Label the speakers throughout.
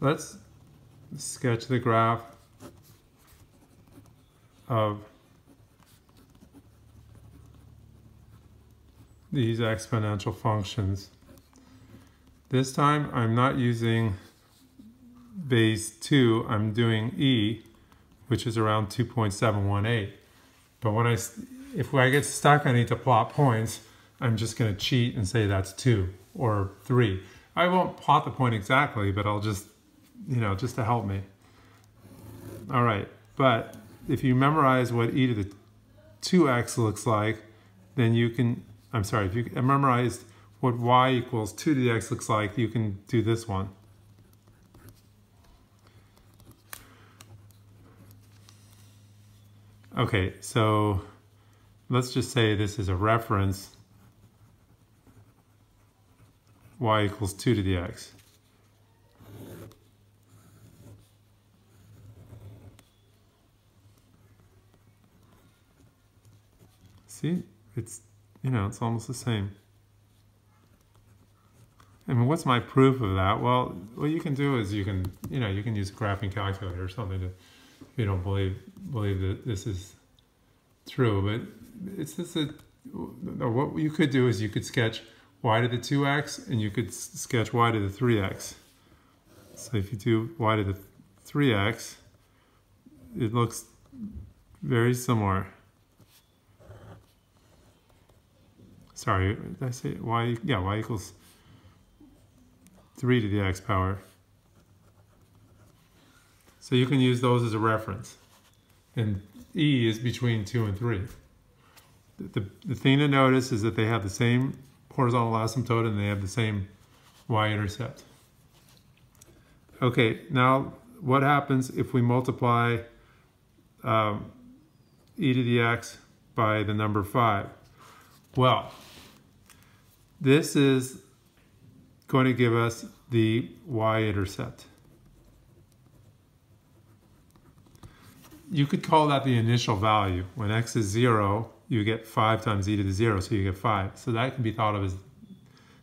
Speaker 1: let's sketch the graph of these exponential functions. This time I'm not using base 2, I'm doing e, which is around 2.718. But when I, if I get stuck, I need to plot points, I'm just going to cheat and say that's 2 or 3. I won't plot the point exactly, but I'll just, you know, just to help me. All right, but if you memorize what e to the 2x looks like, then you can, I'm sorry, if you memorized what y equals 2 to the x looks like, you can do this one. Okay, so let's just say this is a reference y equals 2 to the x. See, it's, you know, it's almost the same. I mean, what's my proof of that? Well, what you can do is you can, you know, you can use a graphing calculator or something to, if you don't believe believe that this is true. But it's just a, what you could do is you could sketch y to the 2x and you could sketch y to the 3x. So if you do y to the 3x, it looks very similar. Sorry, did I say y? Yeah, y equals 3 to the x power. So you can use those as a reference. And E is between 2 and 3. The, the, the thing to notice is that they have the same horizontal asymptote and they have the same y-intercept. Okay, now what happens if we multiply um, e to the x by the number 5? Well, this is going to give us the y-intercept. You could call that the initial value. When x is 0, you get 5 times e to the 0, so you get 5. So that can be thought of as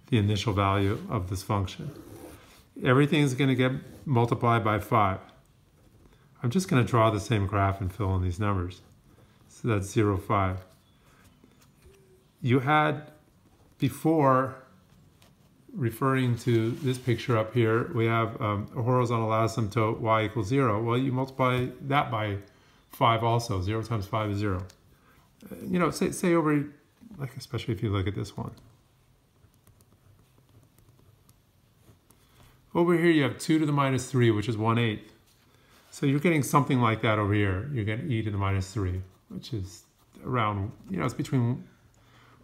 Speaker 1: the initial value of this function. Everything is going to get multiplied by 5. I'm just going to draw the same graph and fill in these numbers. So that's 0, 5. You had before referring to this picture up here, we have um, a horizontal asymptote y equals 0. Well, you multiply that by 5 also. 0 times 5 is 0. Uh, you know, say, say over, like especially if you look at this one. Over here you have 2 to the minus 3, which is 1 8. So you're getting something like that over here. You're getting e to the minus 3, which is around, you know, it's between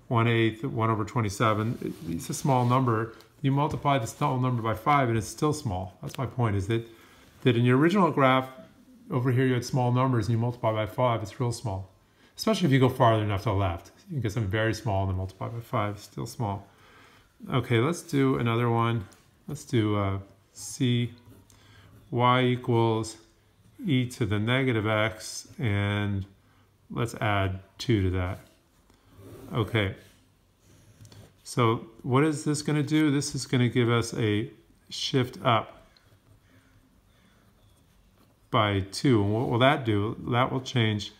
Speaker 1: 1 8th, 1 over 27. It's a small number. You multiply the small number by 5 and it's still small. That's my point, is that, that in your original graph, over here you had small numbers and you multiply by 5, it's real small. Especially if you go farther enough to the left. You can get something very small and then multiply by 5, still small. Okay, let's do another one. Let's do uh, C, y equals e to the negative x, and let's add 2 to that. Okay. So what is this going to do? This is going to give us a shift up by 2. And what will that do? That will change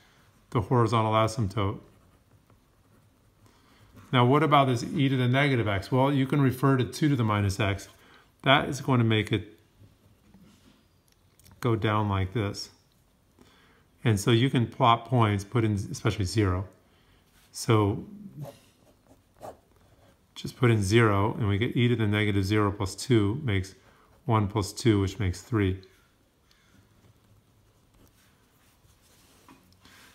Speaker 1: the horizontal asymptote. Now what about this e to the negative x? Well, you can refer to 2 to the minus x. That is going to make it go down like this. And so you can plot points, put in especially 0. So just put in 0, and we get e to the negative 0 plus 2 makes 1 plus 2, which makes 3.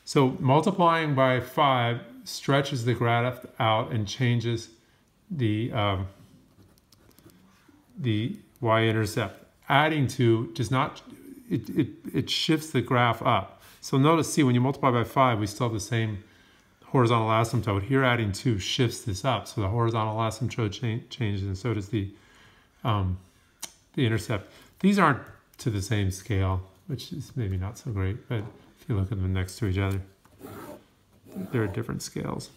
Speaker 1: So multiplying by 5 stretches the graph out and changes the, um, the y-intercept. Adding 2 does not, it, it, it shifts the graph up. So notice, see, when you multiply by 5, we still have the same horizontal asymptote. Here adding 2 shifts this up. So the horizontal asymptote cha changes and so does the, um, the intercept. These aren't to the same scale, which is maybe not so great, but if you look at them next to each other, they're at different scales.